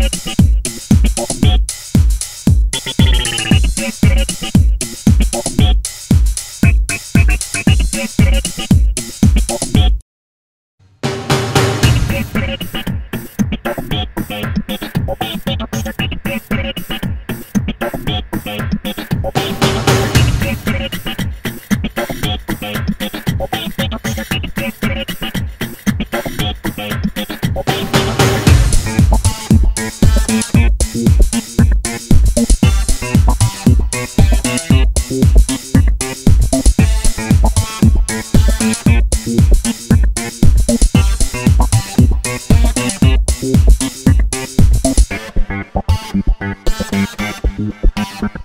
Thank you.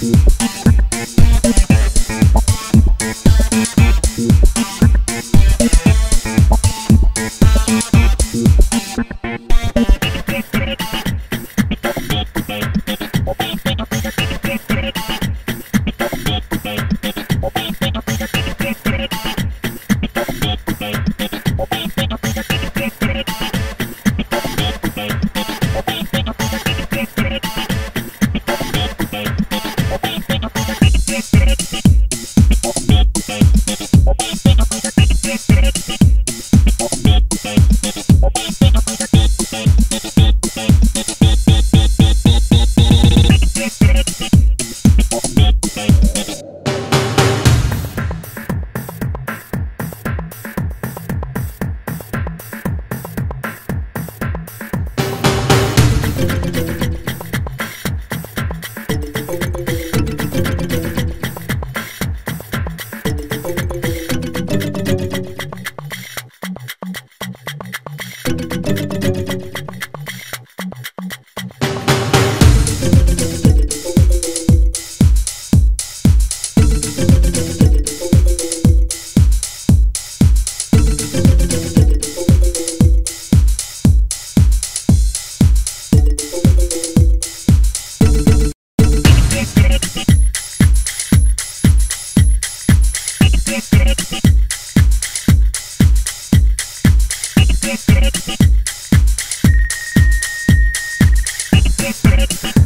Peace. Thank you.